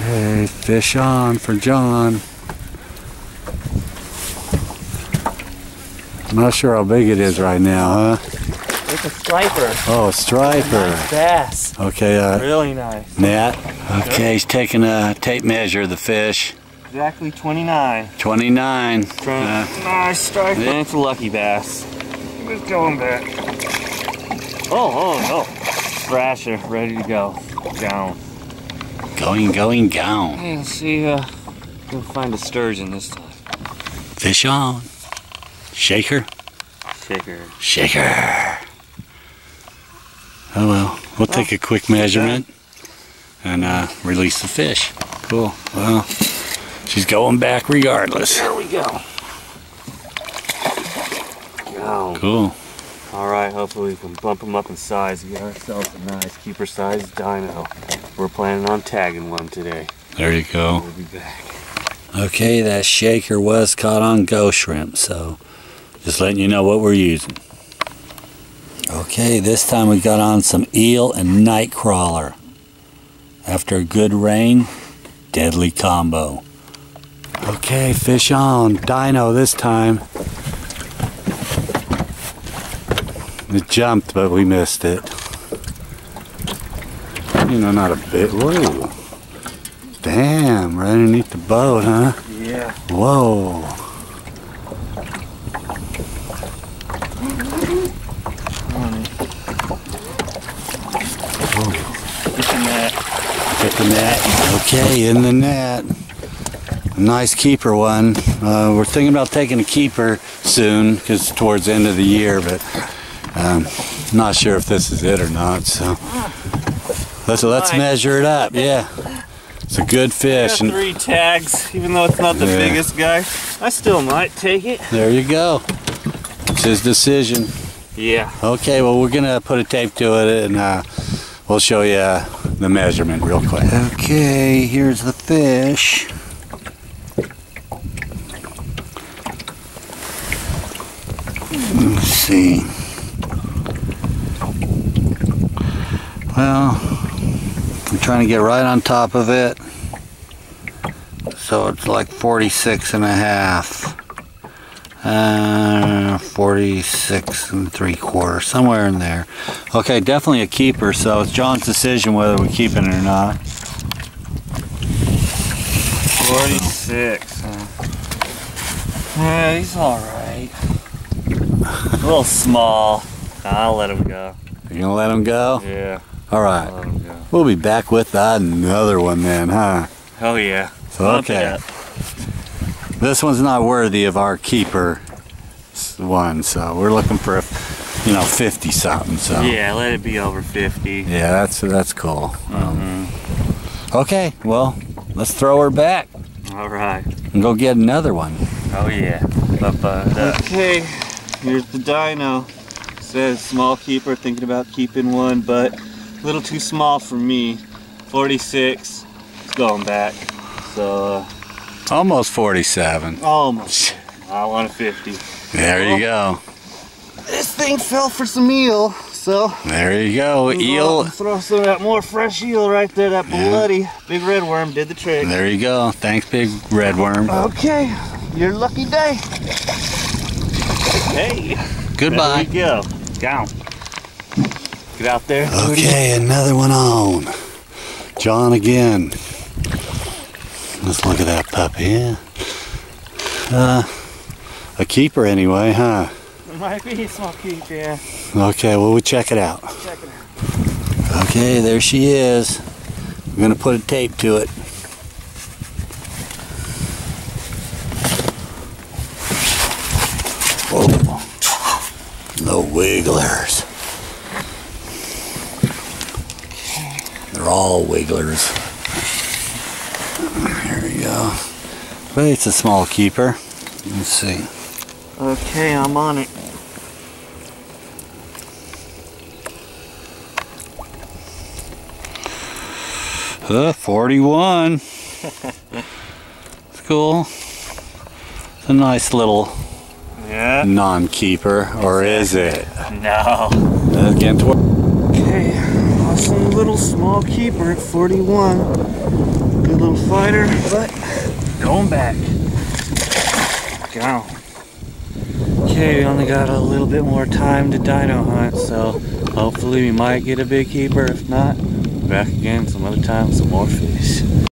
Okay, fish on for John. I'm not sure how big it is right now, huh? It's a striper. Oh, a striper. Nice bass. Okay, uh, Really nice. Nat. Okay, he's taking a tape measure of the fish. Exactly 29. 29. Try- Uh, nice striper. And it's a lucky bass. It's going back. Oh, oh, no. Thrasher, ready to go. Down. Going, going, down. Hey, let's see, uh, we'll find a sturgeon this time. Fish on. Shaker. Shaker. Shaker. Oh well, we'll take a quick measurement and uh, release the fish. Cool. Well, she's going back regardless. There we go. Down. Cool. All right, hopefully we can bump them up in size. Get ourselves a nice keeper size dino. We're planning on tagging one today. There you go. We'll be back. Okay, that shaker was caught on ghost shrimp, so just letting you know what we're using. Okay, this time we got on some eel and night crawler. After a good rain, deadly combo. Okay, fish on. Dino this time. It jumped, but we missed it. You know, not a bit. Whoa. Damn, right underneath the boat, huh? Yeah. Whoa. Get the net. Get the net. Okay, in the net. Nice keeper one. Uh, we're thinking about taking a keeper soon because towards the end of the year, but um, not sure if this is it or not. So let's let's measure it up. Yeah, it's a good fish. And three tags, even though it's not the Yeah. biggest guy. I still might take it. there you go. It's his decision. Yeah. Okay, well, we're gonna put a tape to it and uh, we'll show you uh, the measurement real quick. Okay, here's the fish. Let's see. Well, trying to get right on top of it. So it's like 46 and a half. Uh, 46 and three quarters, somewhere in there. Okay, definitely a keeper, so it's John's decision whether we keep it or not. 46. Huh? Yeah, he's alright. A little small. I'll let him go. You gonna let him go? Yeah, all right right. Let him go. We'll be back with another one then, huh? Oh, yeah. So, okay. This one's not worthy of our keeper one, so we're looking for, a, you know, 50 something. So Yeah, let it be over 50. Yeah, that's that's cool. Um, Mhm. okay, well, let's throw her back Alright. and go get another one. Oh, yeah. Okay, here's the dino. Says small keeper, thinking about keeping one, but a little too small for me. 46. It's going back. So, uh, Almost 47. almost. I want a 50. There you go. This thing fell for some eel, so There you go. Eel. Throw some of that more fresh eel right there. That Yeah. bloody big red worm did the trick. There you go. Thanks, big red worm. Okay, your lucky day. Hey, Goodbye. There we go. Down. Get out there. Rudy. Okay, another one on. John again. Let's look at that puppy. Yeah. Uh, a keeper anyway, huh? It might be a small keep, yeah. Okay, well, we'll check it out. Check it out. Okay, there she is. I'm gonna put a tape to it. Whoa. No wigglers. They're all wigglers. Here we go. But it's a small keeper. Let's see. Okay, I'm on it. Uh, 41. it's cool. It's a nice little Yeah. non-keeper, or is it? No. Again, tw- Okay, little small keeper at 41. Good little fighter, but going back. Go. Okay, we only got a little bit more time to dino hunt, so hopefully we might get a big keeper. If not, back again some other time, some more fish.